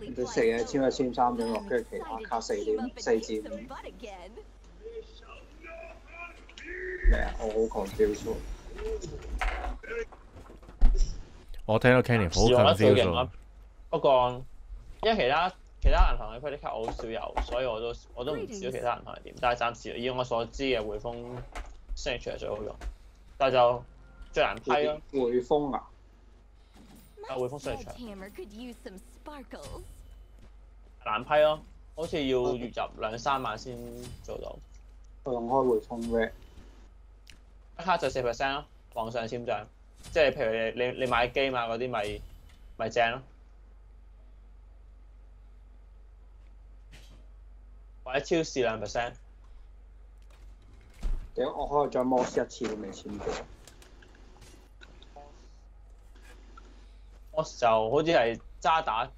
你食嘢簽一千三點六，跟住其他卡四點四至五。咩啊？我好。我聽到 Kenny 好 confused。不過因為其他其他銀行嘅 credit card 我好少有，所以我都我都唔知道其他銀行係點。但係暫時以我所知嘅匯豐 signature 係最好用，但係就最難批咯。匯豐啊，啊匯豐 signature 難批咯，好似要月入兩三萬先做到。我用開回充嘅，一卡就四 percent 咯，網上簽帳，即係譬如你你你買機嘛嗰啲咪咪正咯，或者超市兩 percent。點我開咗張 Moss 一次都未簽過？我就好似係渣打誒、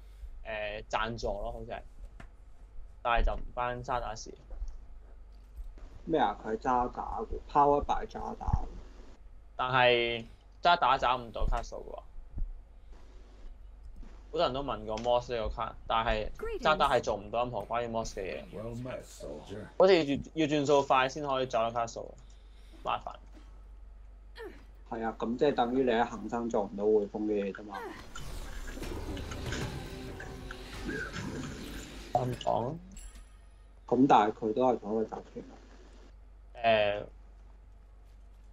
呃、贊助咯，好似係，但係就唔關渣打事。咩啊？佢係渣打嘅，Power by 渣打。但係渣打找唔到卡數嘅喎，好多人都問過 Moss 呢個卡，但係渣打係做唔到任何關於 Moss 嘅嘢.好似要轉要轉數快先可以找到卡數，麻煩。係啊，咁即係等於你喺恒生做唔到匯豐嘅嘢啫嘛。咁講咁但係佢都係同一個集團啊。誒，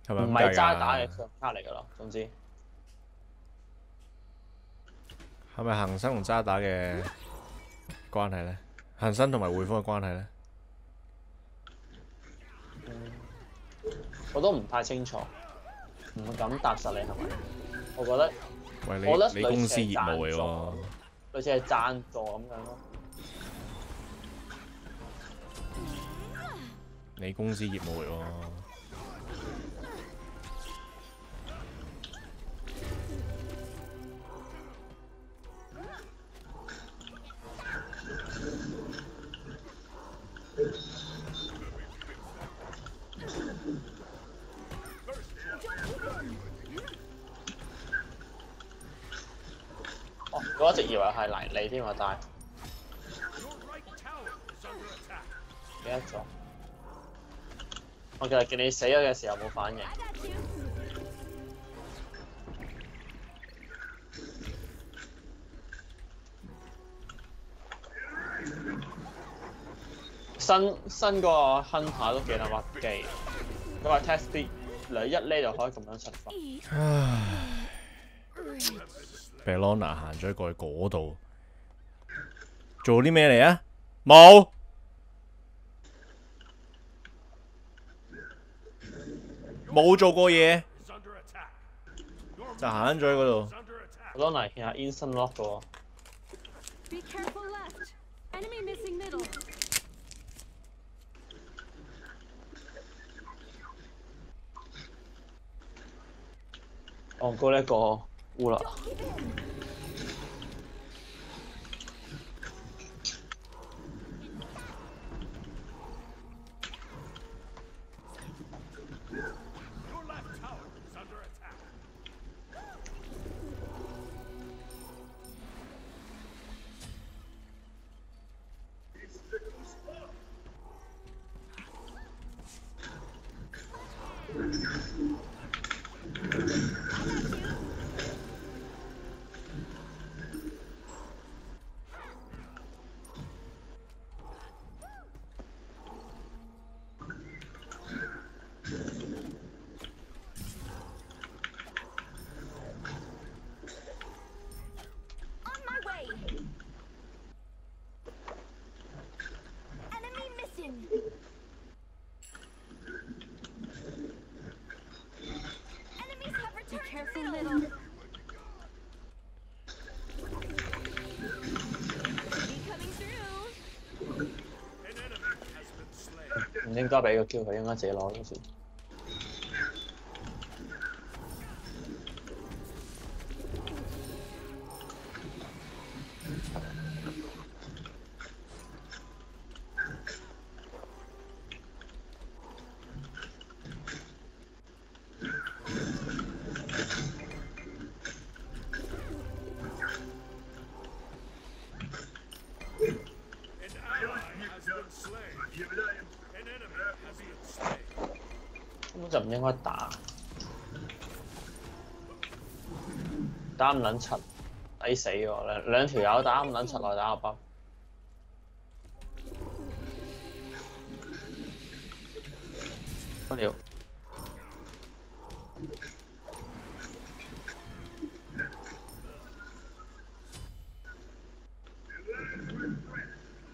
係咪唔係渣打嘅卡嚟㗎咯，總之係咪恒生同渣打嘅關係咧？恒生同埋匯豐嘅關係咧？我都唔太清楚，唔敢答實你係咪？我覺得喂，我覺得你你公司類似係業務嚟贊喎，類似係贊助咁樣咯。你公司業務嚟喎。直以為係嚟你添啊，但係 Your right tower is under attack. 記得咗。我其實見你死咗嘅時候冇反應。新新個 Hunter 都幾撚屈機，佢話 test speed 兩一呢就可以咁樣懲罰。唉 Bellona 行咗過去嗰度，做啲咩嚟啊？冇，冇做過嘢就行咗去嗰度危險係 instant lock 嘅喎。Be careful left. Enemy missing middle. 戇高呢一個误了。唔应该俾个 Q 佢，应该自己攞先。唔應該打，打唔撚柒，抵死喎！兩兩條友打唔撚柒來打個包。不了，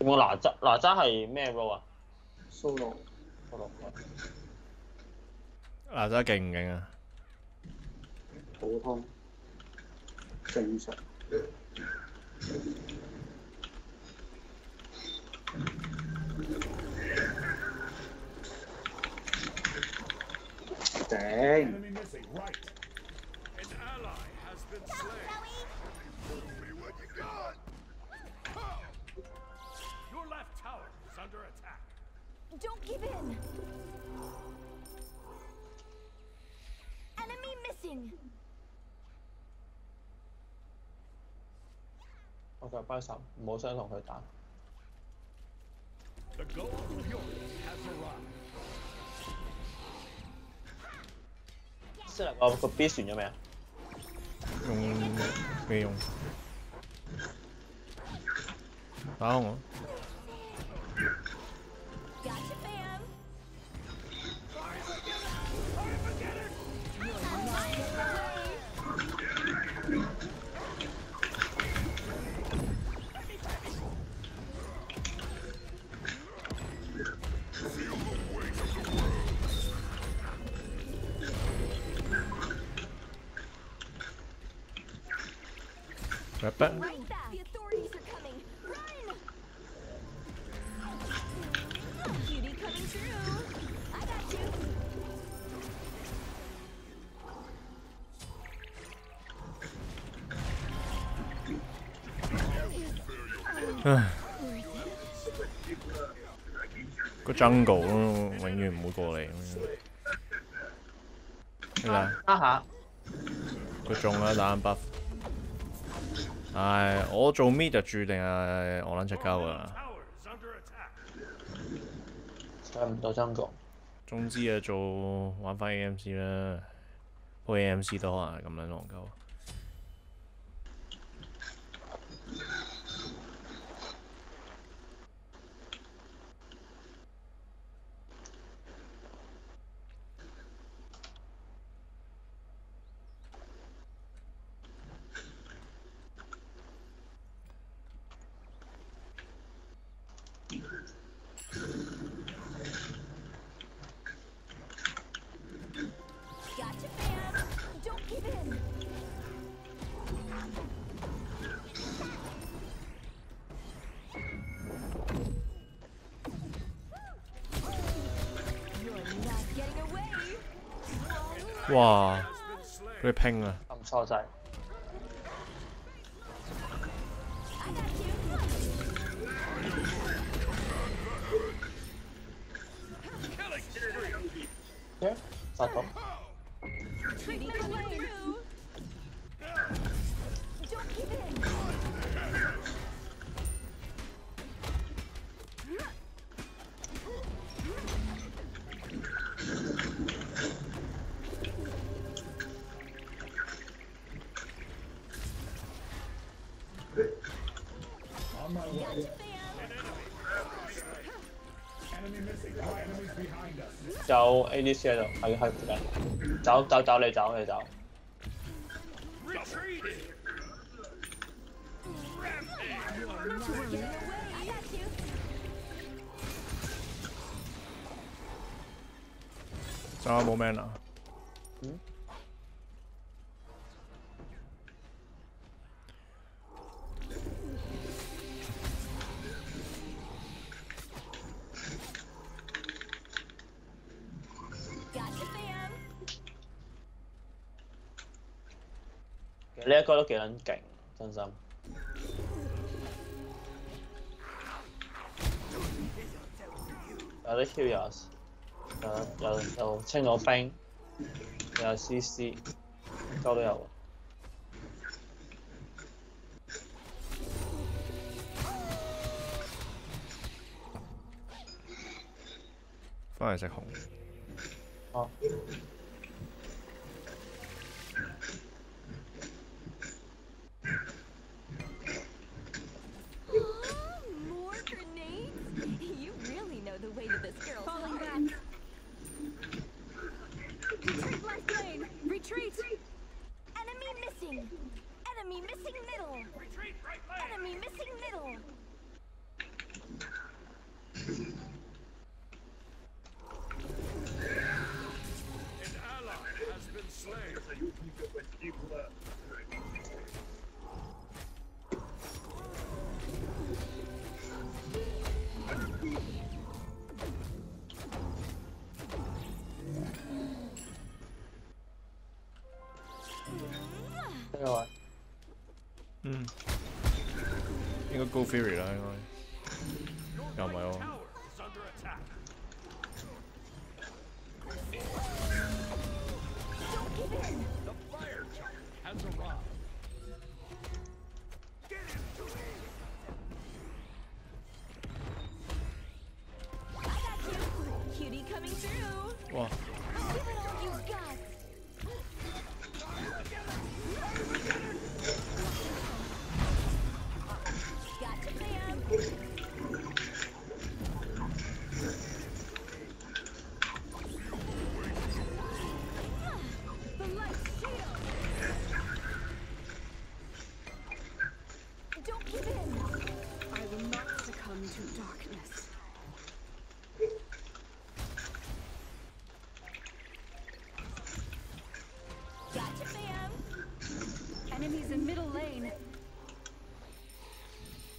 有冇哪吒？哪吒係咩 role 啊？solo 好咯哪吒劲唔劲啊？普通正常。顶！ Enemy missing right. 再班神，唔好想同佢打。哦，個 B 選咗未啊？用未用？打我。唉，個 jungle 都永遠唔會過嚟咁樣。咩啊？打下，佢中啦打緊 buff。唉，我做 mid 就注定系我撚出鳩噶啦。唔到争局。總之啊，做玩翻 AMC 啦，配 AMC 都可能係咁撚戇鳩。哇被喷了他们超载好的有 ADC 喺度，喺喺附近。走走走，你走你走。仲有冇 man 啊呢一個都幾撚勁，真心。有啲 Q 有，有有有清咗兵，又有 CC，都都有喎。翻嚟食紅。哦个玩。嗯，应该 Go Fury 啦，应该。有没有？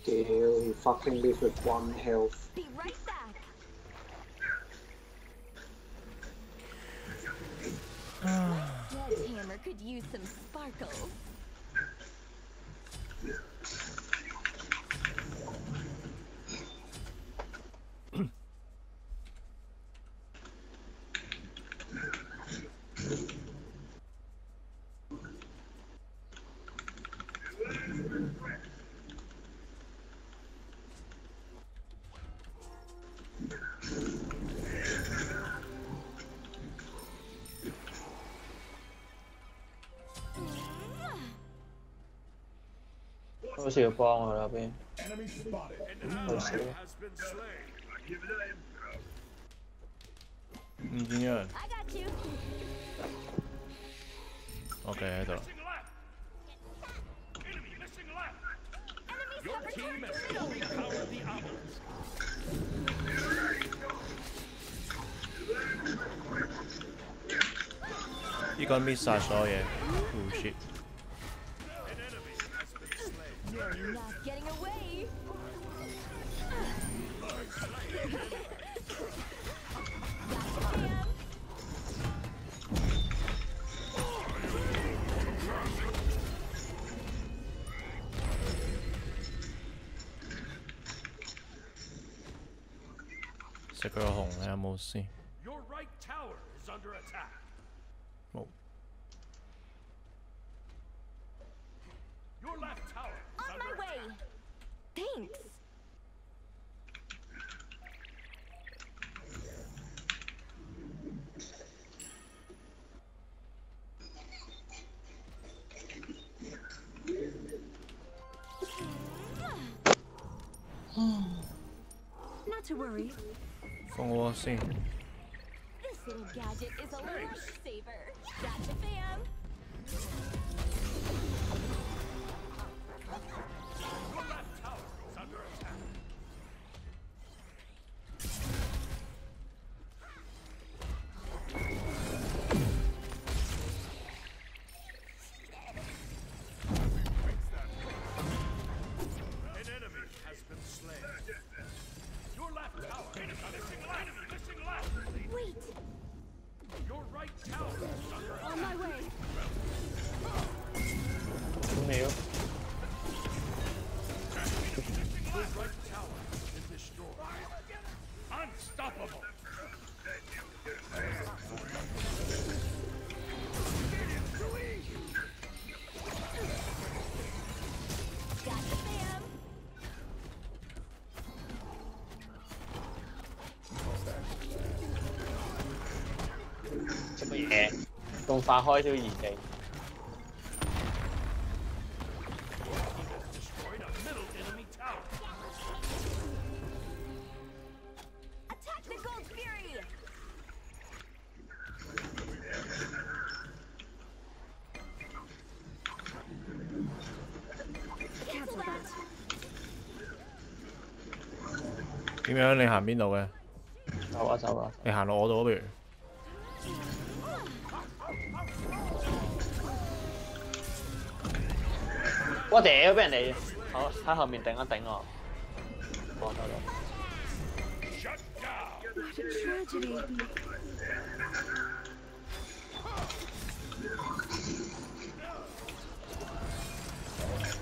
屌，he fucking live with one health。Be right back. Ah. Dead hammer could use some sparkle. OK 喺度啦。Missing left. Enemy missing left. Enemies Your have team returned has to middle. repowered the owls. Ờ, 呢個 miss 晒所有嘢。Oh shit！Not getting away. Gotcha, fam. 食佢個紅你有冇先？Your right tower is under attack. Not to worry. 放我先。 This little gadget is a lifesaver. Gotcha, fam. 嘢，仲化開條熱線。點樣？你行邊度嘅？走啊，走啊！你行到我度咯，不如？我屌俾人哋，好喺後面頂一頂我。我收到。Shut down. What a tragedy.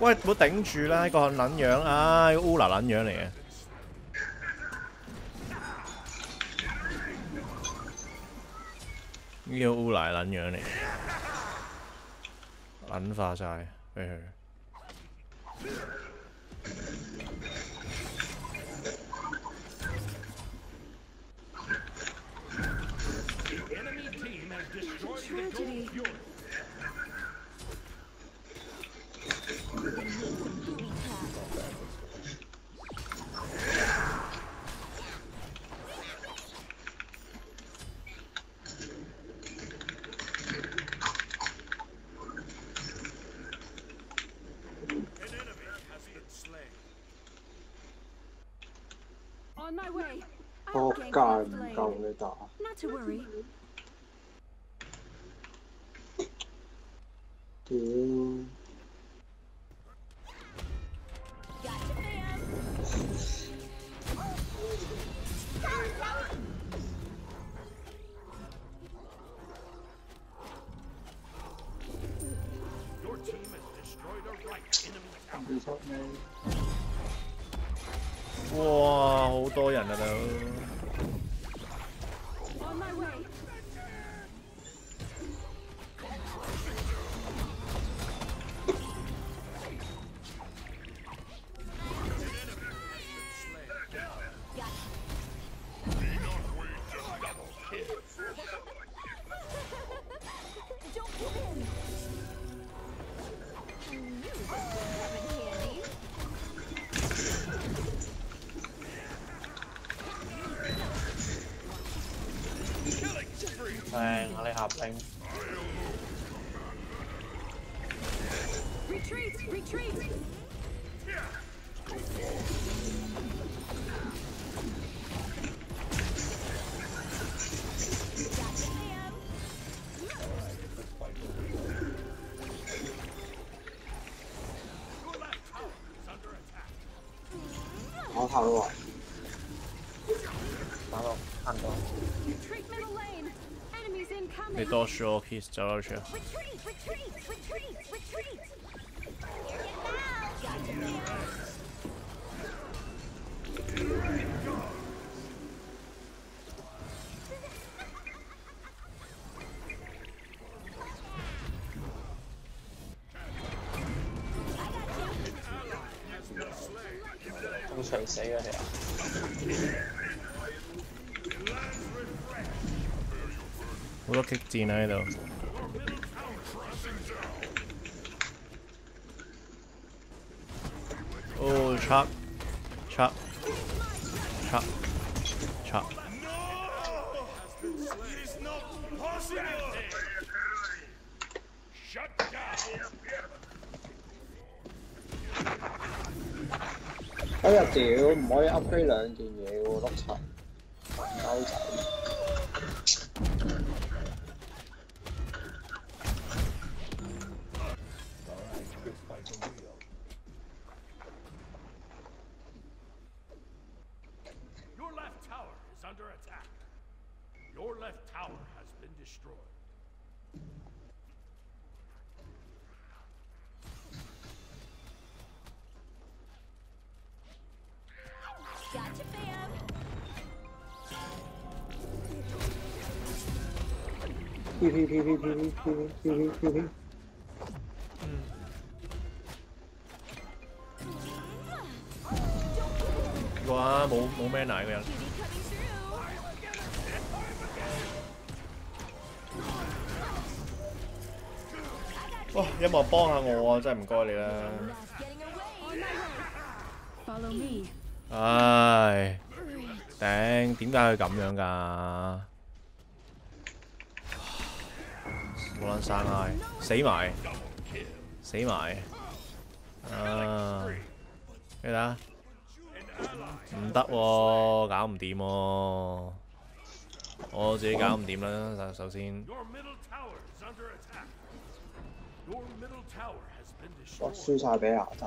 喂，唔好頂住啦！呢個撚樣啊，呢個烏拿撚樣嚟嘅。呢個烏拿撚樣嚟嘅，撚化晒俾佢。Yeah. 二十尾，哇，好多人啊都。On 我頭都話打到行到。Retreat middle lane! Enemies 你 incoming! 多 short kiss 走咗出。Retreat, retreat, retreat, 咁隨死嗰條。好多哎呀屌，唔可以 upgrade 两件嘢喎，碌柒，鳩仔。哇，冇冇咩奶嘅人？哇，有冇人帮下我啊？真系唔该你啦。唉，顶，点解佢咁样噶？冇卵生啊！死埋，死埋，啊！咩啦？唔得喎，搞唔掂喎，我自己搞唔掂啦。首首先，我输晒俾牙渣。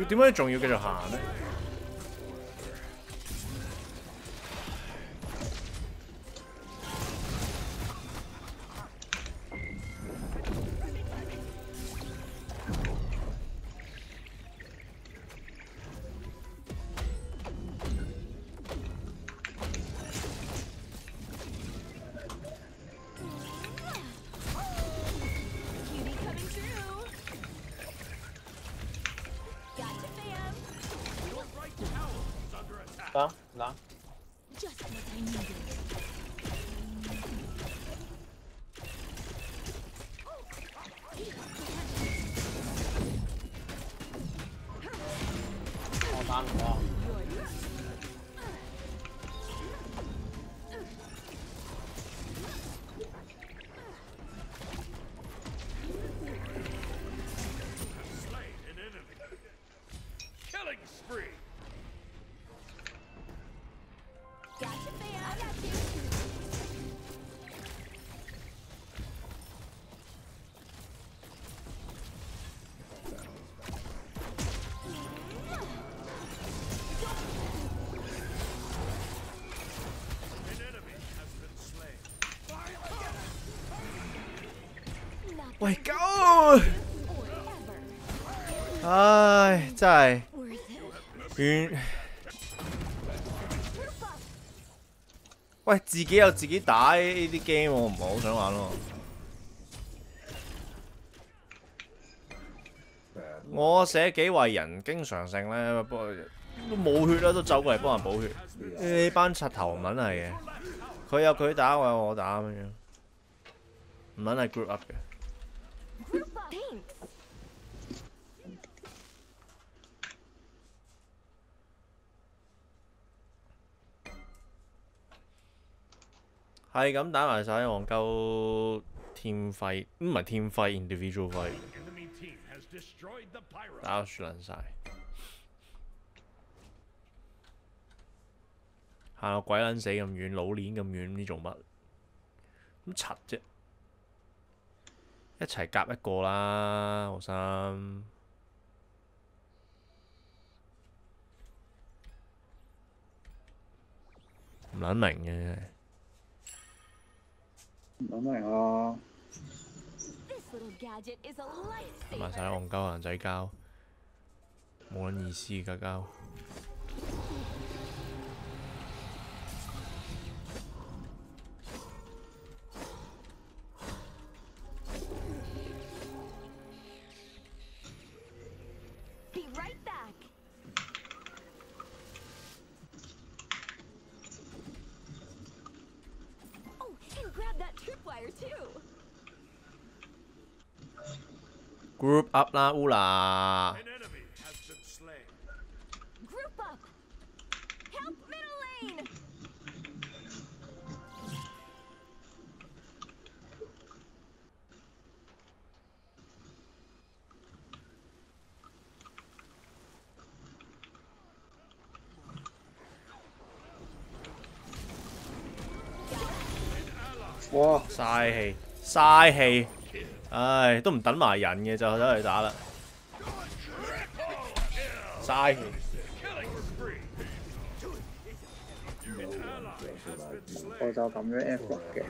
佢點解仲要繼續行呢拿，拿。喂，狗！唉，真係。喂，自己有自己打呢啲 game，我唔係好想玩咯。我寫幾為人經常性咧，不過都冇血啦，都走過嚟幫人補血。呢班柒頭唔撚係嘅，佢有佢打，我有我打咁樣，唔撚係 group up 嘅。系咁打埋晒戇鳩 team fight，唔系 team fight，individual fight，打到输捻晒，行到鬼捻死咁远，老年咁远，知做乜？咁柒啫，一齐夹一个啦，我心。唔捻明嘅。等嚟啊！同埋晒戇鳩人仔交，冇撚意思噶交。Up 啦烏啦 An enemy has been slain. Group up. Help middle lane. 哇！嘥氣嘥氣，唉都唔等埋人嘅就走去打啦，嘥氣。我就咁樣 F 嘅。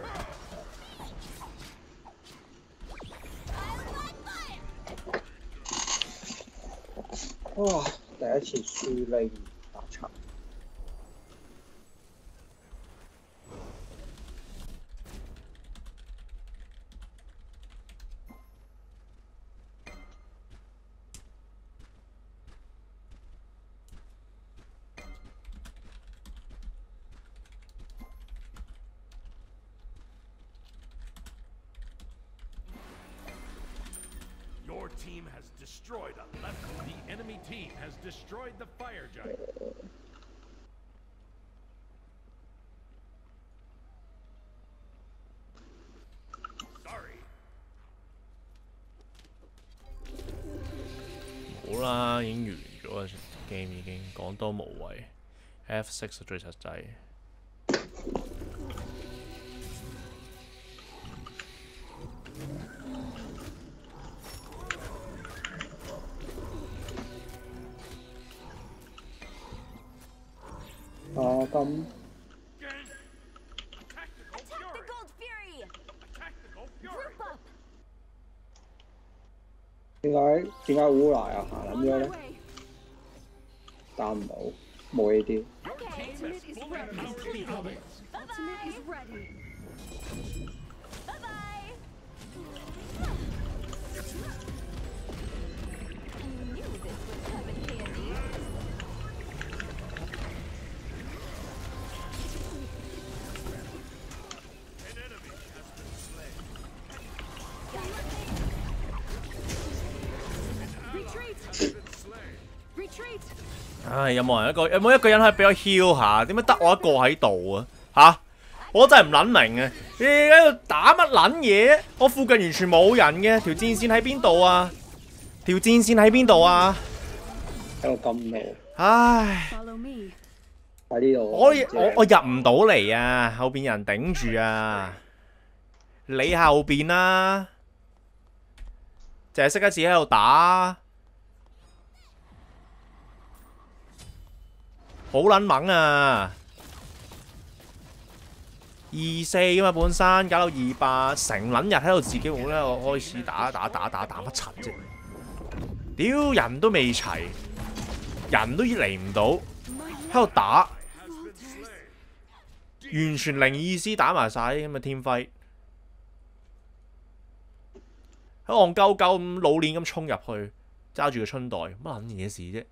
哇！第一次輸呢 team has destroyed the fire giant. Sorry. 好啦，已经完咗啦，game 已经讲多无谓。F six 最实际。 Up. 點解點解烏賴啊行 On 咁樣 my 咧？way. 打唔到，冇呢啲。唉，有冇人一個有冇一個人可以俾我 heal 下？點解得我一個喺度啊？吓、我真係唔撚明啊！你哋喺度打乜撚嘢？我附近完全冇人嘅，條戰線喺邊度啊？條戰線喺邊度啊？喺度咁咩，唉，Follow me. 喺呢度。我我我入唔到嚟啊！後邊有人頂住啊！你後邊啦，淨係識得自己喺度打，好撚猛啊！二四啊嘛，本身搞到二八，成撚日喺度自己冇咧，我開始打打打打打乜柒啫？屌人都未齊，人都嚟唔到，喺度打。完全零意思打埋晒啲咁嘅天輝，喺戇鳩鳩咁老練咁衝入去，揸住個春袋，乜撚嘢事啫？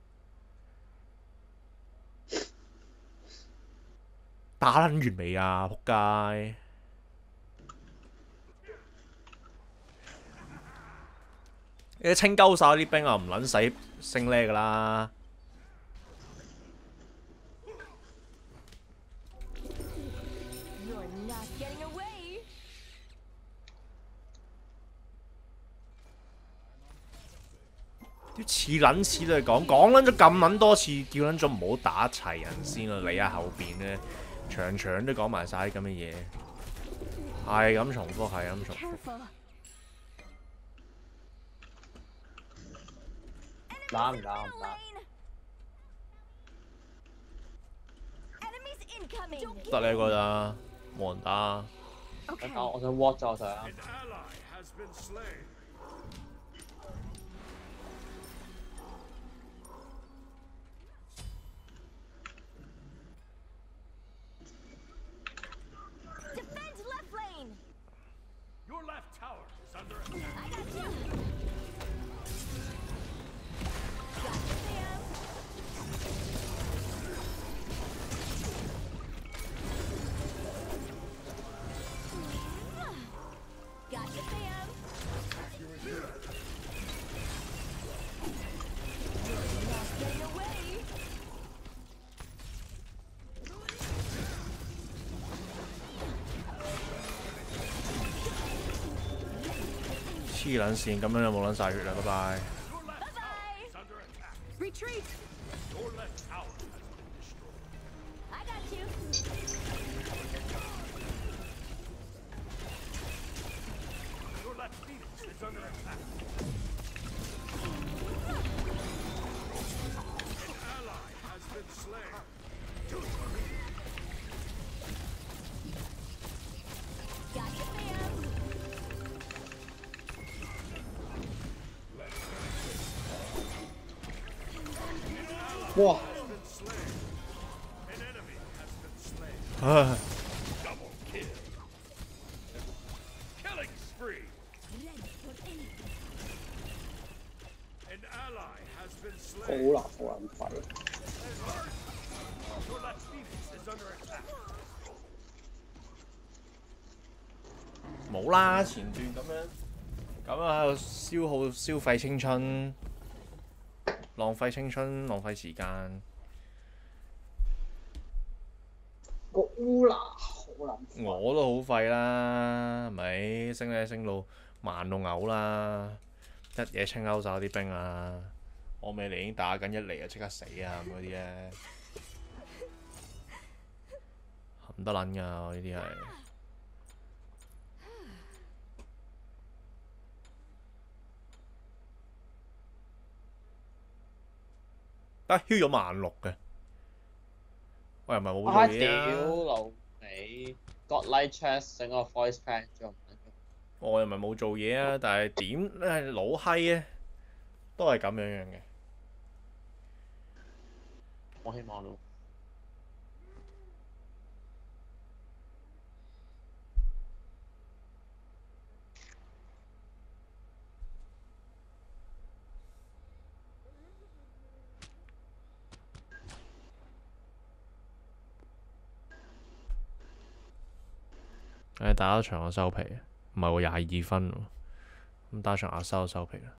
打撚完未啊？仆街！你清鳩晒啲兵啊，唔撚使升呢噶啦。You're not getting away. 啲似撚似都係講講撚咗咁撚多次，叫撚咗唔好打齊人先啦。你喺後邊咧，场场都讲埋晒啲咁嘅嘢，系咁重复，系咁重复。打唔打唔打？得你一个咋，冇人打。我想 what 就我。黐撚線，咁樣就冇撚晒血啦，拜拜。好啦，好浪费。冇啦，前段咁样，咁啊喺度消耗消费青春。浪費青春，浪費時間。個烏啦好撚。我都好廢啦，係咪升咧升到慢到嘔啦，一嘢清勾晒啲兵啊！我未嚟已經打緊一嚟就即刻死啊咁嗰啲咧，冚得撚㗎，呢啲係。啊，囂咗萬六嘅，我又唔係冇啊屌做嘢啊！老味，God Light Chess 整個 voice 要我又唔係冇做嘢啊，但係點咧老閪咧，都係咁樣樣嘅。我希望咯。誒打一場我收皮，唔係喎廿二分喎，咁打一場阿收收皮啦。